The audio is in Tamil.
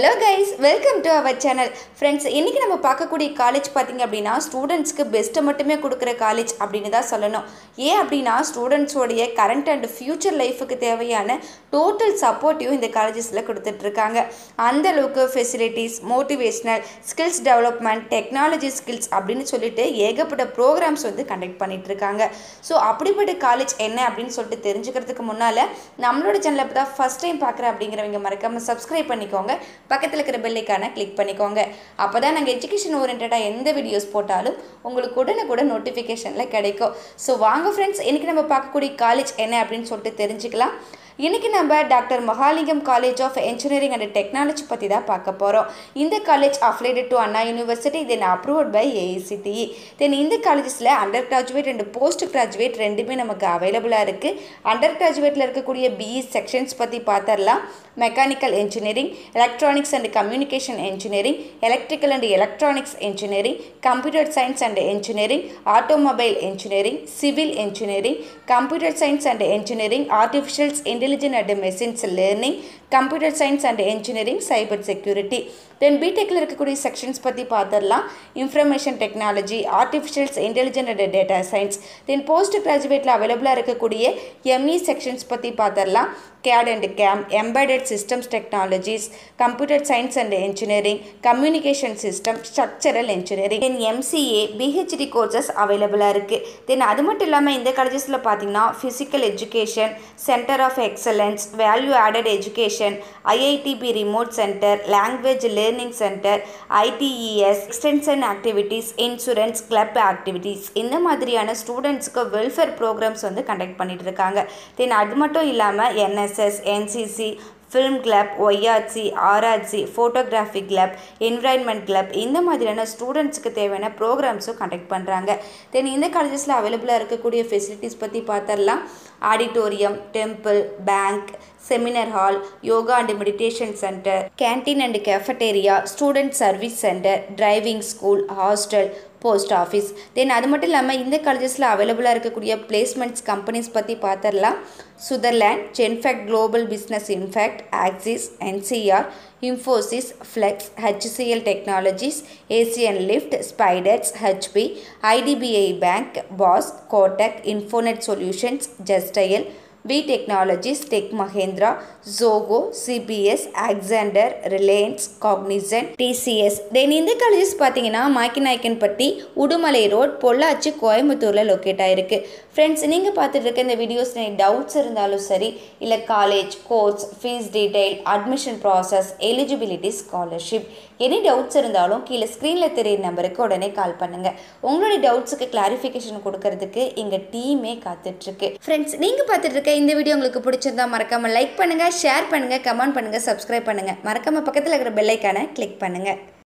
Hello guys welcome to our channel friends இன்றைக்கி நம்ம பார்க்கக்கூடிய காலேஜ் பார்த்தீங்க அப்படின்னா ஸ்டூடெண்ட்ஸ்க்கு பெஸ்ட்டை மட்டுமே கொடுக்குற காலேஜ் அப்படின்னு தான் சொல்லணும். ஏன் அப்படின்னா ஸ்டூடெண்ட்ஸோடைய கரண்ட் அண்ட் ஃப்யூச்சர் லைஃபுக்கு தேவையான டோட்டல் சப்போர்ட்டையும் இந்த காலேஜஸில் கொடுத்துட்ருக்காங்க அந்த அளவுக்கு facilities motivational skills development technology skills அப்படின்னு சொல்லிட்டு ஏகப்பட்ட ப்ரோக்ராம்ஸ் வந்து கண்டக்ட் பண்ணிகிட்ருக்காங்க இருக்காங்க. ஸோ அப்படிப்பட்ட காலேஜ் என்ன அப்படின்னு சொல்லிட்டு தெரிஞ்சுக்கிறதுக்கு முன்னால் நம்மளோட சேனலை இப்போ தான் ஃபஸ்ட் டைம் பார்க்குறேன் அப்படிங்கிறவங்க மறக்காமல் சப்ஸ்கிரைப் பண்ணிக்கோங்க. பக்கத்தில் இருக்கிற பெல்லைக்கான கிளிக் பண்ணிக்கோங்க. அப்போ தான் நாங்கள் எஜுகேஷன் ஓரியன்டாக எந்த வீடியோஸ் போட்டாலும் உங்களுக்கு உடனுக்குடன் நோட்டிஃபிகேஷனில் கிடைக்கும். ஸோ வாங்க ஃப்ரெண்ட்ஸ் இன்றைக்கி நம்ம பார்க்கக்கூடிய காலேஜ் என்ன அப்படின்னு சொல்லிட்டு தெரிஞ்சுக்கலாம். இன்றைக்கி நம்ம doctor Mahalingam college of engineering and technology பற்றி தான் பார்க்க போகிறோம் இந்த college affiliated to Anna university then approved by AICTE then இந்த காலேஜஸில் under graduate and post graduate ரெண்டுமே நமக்கு அவைலபிளாக இருக்குது அண்டர் கிராஜுவேட்டில் இருக்கக்கூடிய பிஇ செக்ஷன்ஸ் பற்றி பார்த்தரலாம் mechanical engineering electronics and communication engineering electrical and electronics engineering computer science and engineering automobile engineering civil engineering computer science and engineering artificials intelligent and machines learning computer science and engineering cyber security then பிடெக்கில் இருக்கக்கூடிய செக்ஷன்ஸ் பற்றி பார்த்துடலாம் information technology artificials intelligent and data science then post கிராஜுவேட்டில் அவைலபிளாக இருக்கக்கூடிய எம்இ செக்ஷன்ஸ் பற்றி பார்த்துடலாம் CAD and CAM Embedded systems technologies computer science and engineering communication system structural engineering then MCA PhD courses அவைலபிளாக இருக்குது தென் அது மட்டும் இல்லாமல் இந்த காலேஜஸில் பார்த்தீங்கன்னா physical education centre of excellence value added education IITB remote centre language learning centre ITES extension activities insurance club activities இந்த மாதிரியான ஸ்டூடெண்ட்ஸுக்கு வெல்ஃபேர் ப்ரோக்ராம்ஸ் வந்து கண்டக்ட் பண்ணிட்டு இருக்காங்க. தென் அது மட்டும் இல்லாமல் NSS NCC film club YRC RRC photography club environment club இந்த மாதிரியான ஸ்டூடெண்ட்ஸுக்கு தேவையான ப்ரோக்ராம்ஸும் கண்டக்ட் பண்ணுறாங்க தென் இந்த காலேஜஸில் அவைலபிளாக இருக்கக்கூடிய ஃபெசிலிட்டிஸ் பற்றி பார்த்தரலாம் auditorium temple bank seminar hall yoga and meditation centre canteen and cafeteria student service centre driving school hostel post office. Then அது மட்டும் இல்லாமல் இந்த காலேஜஸில் அவைலபிளாக இருக்கக்கூடிய பிளேஸ்மெண்ட்ஸ் கம்பெனிஸ் பற்றி பார்த்துடலாம் Sutherland Genpact global business in fact Axis NCR Infosys Flex HCL technologies Asian lift spiders HP IDBI bank pass Kotak Infonet solutions Justdial V technologies tech Mahindra Zoho CBS Alexander Reliance Cognizant TCS then இந்த காலேஜஸ் பார்த்தீங்கன்னா மாக்கிநாயக்கன்பட்டி உடுமலை ரோட் பொள்ளாச்சி கோயம்புத்தூரில் லொக்கேட் ஆகிருக்கு ஃப்ரெண்ட்ஸ் நீங்கள் பார்த்துட்டு இருக்க இந்த வீடியோஸ் டவுட்ஸ் இருந்தாலும் சரி இல்லை college course fees detail admission process eligibility scholarship any doubts இருந்தாலும் கீழே ஸ்க்ரீனில் தெரியிற நம்பருக்கு உடனே கால் பண்ணுங்கள் உங்களுடைய டவுட்ஸுக்கு கிளாரிஃபிகேஷன் கொடுக்கறதுக்கு எங்கள் டீமே காத்துட்ருக்கு ஃப்ரெண்ட்ஸ் நீங்கள் பார்த்துட்டு இருக்க இந்த வீடியோ உங்களுக்கு பிடிச்சிருந்தா மறக்காமல் லைக் பண்ணுங்கள் ஷேர் பண்ணுங்கள் கமெண்ட் பண்ணுங்கள் சப்ஸ்கிரைப் பண்ணுங்கள் மறக்காமல் பக்கத்தில் இருக்கிற பெல்லைக்கான கிளிக் பண்ணுங்கள்